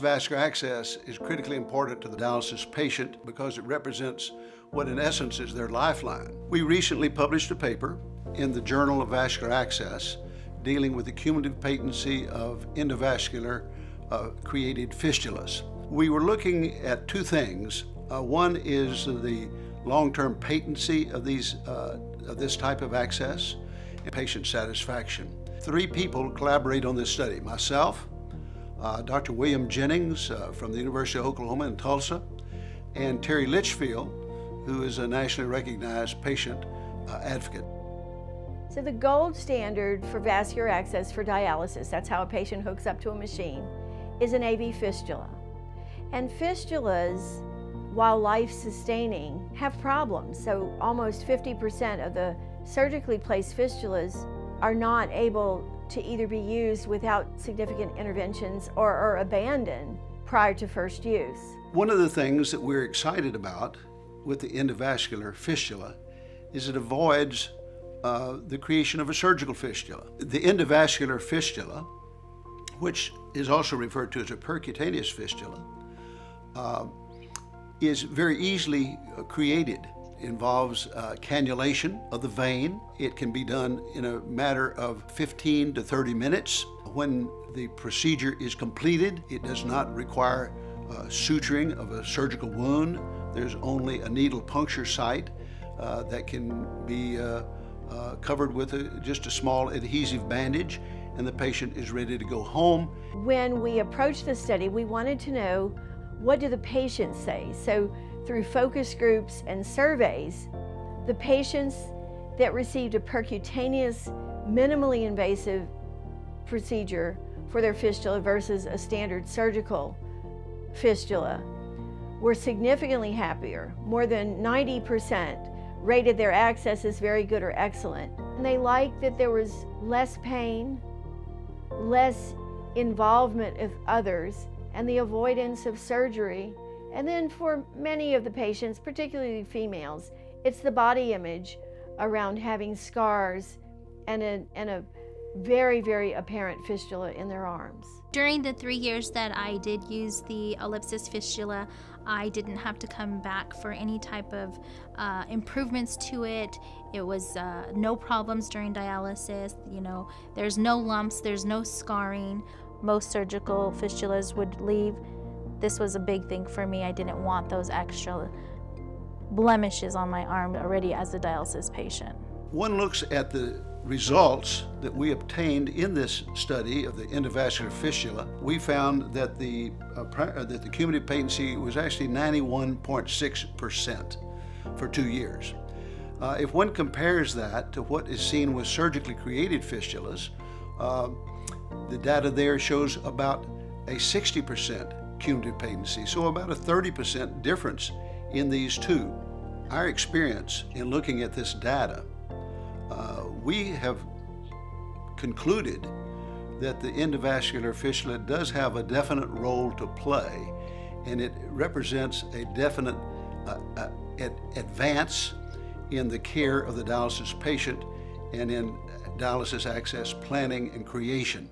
Vascular access is critically important to the dialysis patient because it represents what in essence is their lifeline. We recently published a paper in the Journal of Vascular Access dealing with the cumulative patency of endovascular uh, created fistulas. We were looking at two things. Uh, one is the long-term patency of these uh, of this type of access and patient satisfaction. Three people collaborate on this study. Myself, uh, Dr. William Jennings uh, from the University of Oklahoma in Tulsa, and Terry Litchfield, who is a nationally recognized patient uh, advocate. So the gold standard for vascular access for dialysis, that's how a patient hooks up to a machine, is an AV fistula. And fistulas, while life-sustaining, have problems. So almost 50% of the surgically placed fistulas are not able to either be used without significant interventions or are abandoned prior to first use. One of the things that we're excited about with the endovascular fistula is it avoids uh, the creation of a surgical fistula. The endovascular fistula, which is also referred to as a percutaneous fistula, uh, is very easily uh, created involves uh, cannulation of the vein. It can be done in a matter of 15 to 30 minutes. When the procedure is completed, it does not require uh, suturing of a surgical wound. There's only a needle puncture site uh, that can be uh, uh, covered with a, just a small adhesive bandage and the patient is ready to go home. When we approached the study, we wanted to know what do the patients say? So through focus groups and surveys, the patients that received a percutaneous, minimally invasive procedure for their fistula versus a standard surgical fistula were significantly happier. More than 90% rated their access as very good or excellent. And they liked that there was less pain, less involvement of others, and the avoidance of surgery and then for many of the patients, particularly females, it's the body image around having scars and a, and a very, very apparent fistula in their arms. During the three years that I did use the Ellipsys fistula, I didn't have to come back for any type of uh, improvements to it. It was uh, no problems during dialysis. You know, there's no lumps, there's no scarring. Most surgical fistulas would leave this was a big thing for me. I didn't want those extra blemishes on my arm already as a dialysis patient. One looks at the results that we obtained in this study of the endovascular fistula. We found that the, uh, uh that the cumulative patency was actually 91.6% for two years. Uh, if one compares that to what is seen with surgically created fistulas, uh, the data there shows about a 60% cumulative patency, so about a 30% difference in these two. Our experience in looking at this data, uh, we have concluded that the endovascular fistula does have a definite role to play and it represents a definite uh, uh, advance in the care of the dialysis patient and in dialysis access planning and creation.